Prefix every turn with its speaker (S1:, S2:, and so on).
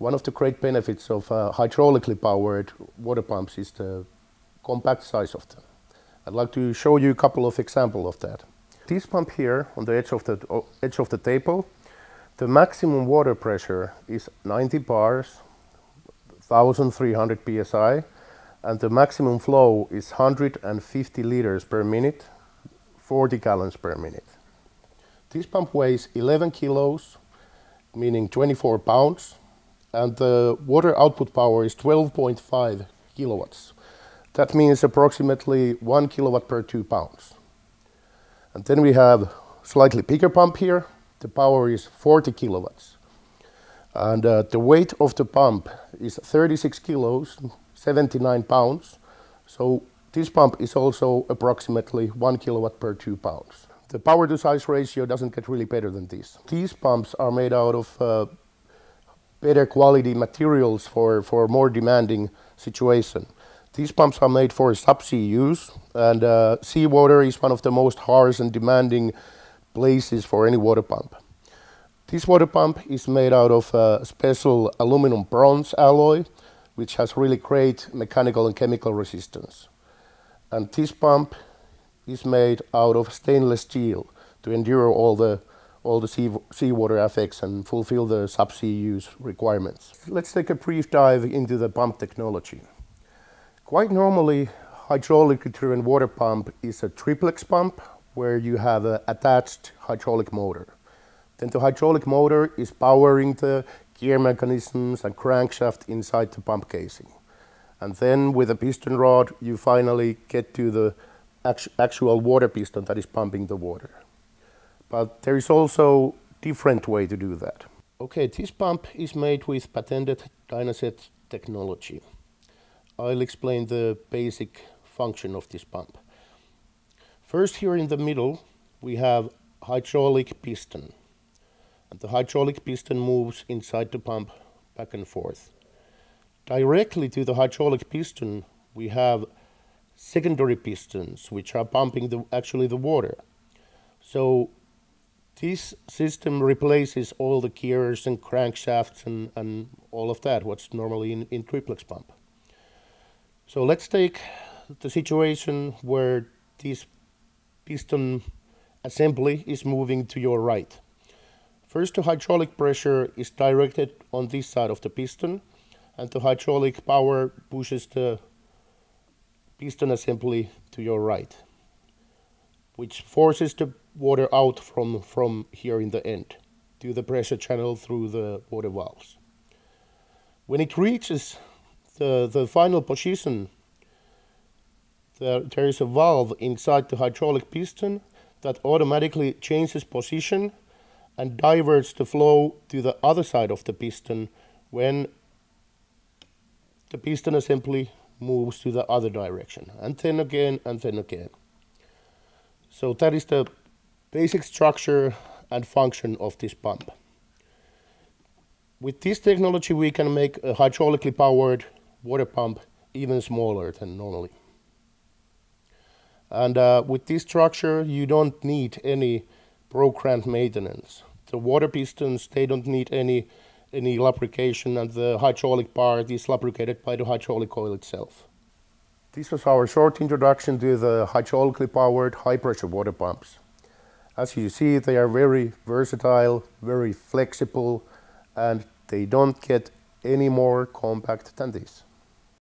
S1: One of the great benefits of uh, hydraulically powered water pumps is the compact size of them. I'd like to show you a couple of examples of that. This pump here on the edge of the edge of the table, the maximum water pressure is 90 bars, 1300 psi, and the maximum flow is 150 liters per minute, 40 gallons per minute. This pump weighs 11 kilos, meaning 24 pounds, and the water output power is 12.5 kilowatts. That means approximately 1 kilowatt per 2 pounds. And then we have slightly bigger pump here. The power is 40 kilowatts. And uh, the weight of the pump is 36 kilos, 79 pounds. So this pump is also approximately 1 kilowatt per 2 pounds. The power to size ratio doesn't get really better than this. These pumps are made out of uh, better quality materials for, for more demanding situation. These pumps are made for subsea use, and uh, seawater is one of the most harsh and demanding places for any water pump. This water pump is made out of a special aluminum bronze alloy, which has really great mechanical and chemical resistance. And this pump is made out of stainless steel to endure all the all the sea, seawater effects and fulfill the subsea use requirements. Let's take a brief dive into the pump technology. Quite normally, hydraulically driven water pump is a triplex pump where you have an attached hydraulic motor. Then the hydraulic motor is powering the gear mechanisms and crankshaft inside the pump casing. And then with a piston rod, you finally get to the actual water piston that is pumping the water. But there is also different way to do that. Okay, this pump is made with patented Dynaset technology. I'll explain the basic function of this pump. First here in the middle we have hydraulic piston. And the hydraulic piston moves inside the pump back and forth. Directly to the hydraulic piston we have secondary pistons which are pumping the, actually the water. So this system replaces all the gears and crankshafts and, and all of that, what's normally in, in triplex pump. So let's take the situation where this piston assembly is moving to your right. First, the hydraulic pressure is directed on this side of the piston, and the hydraulic power pushes the piston assembly to your right, which forces the water out from, from here in the end to the pressure channel through the water valves. When it reaches the, the final position, there, there is a valve inside the hydraulic piston that automatically changes position and diverts the flow to the other side of the piston when the piston assembly moves to the other direction and then again and then again. So that is the basic structure and function of this pump. With this technology we can make a hydraulically powered water pump even smaller than normally. And uh, with this structure you don't need any programmed maintenance. The water pistons, they don't need any, any lubrication and the hydraulic part is lubricated by the hydraulic oil itself. This was our short introduction to the hydraulically powered high pressure water pumps. As you see, they are very versatile, very flexible, and they don't get any more compact than this.